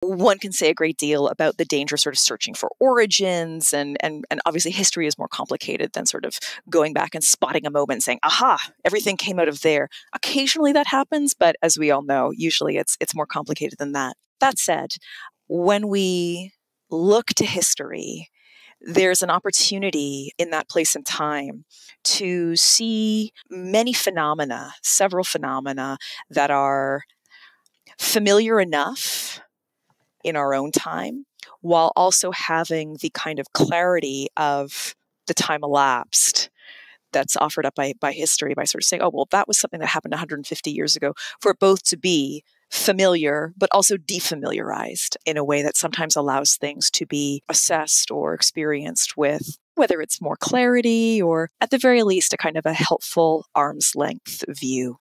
one can say a great deal about the danger sort of searching for origins and and and obviously history is more complicated than sort of going back and spotting a moment and saying aha everything came out of there. Occasionally that happens but as we all know usually it's it's more complicated than that. That said when we look to history there's an opportunity in that place and time to see many phenomena, several phenomena that are familiar enough in our own time while also having the kind of clarity of the time elapsed that's offered up by, by history by sort of saying, oh, well, that was something that happened 150 years ago, for it both to be familiar, but also defamiliarized in a way that sometimes allows things to be assessed or experienced with whether it's more clarity or at the very least a kind of a helpful arm's length view